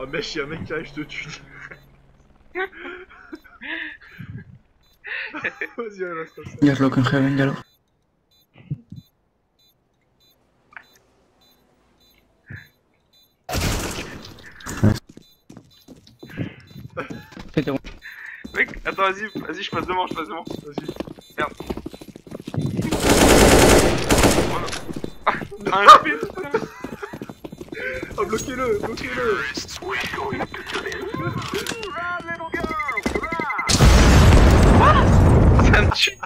Oh mec, y'a un mec qui arrive, je te tue. Vas-y, allez, reste comme ça. Ya lo que en Heaven, ya lo. C'était bon. Mec, attends, vas-y, vas-y, je passe devant, je passe devant. Vas-y. Un HP, Oh, bloquez-le, bloquez-le. ça me tue.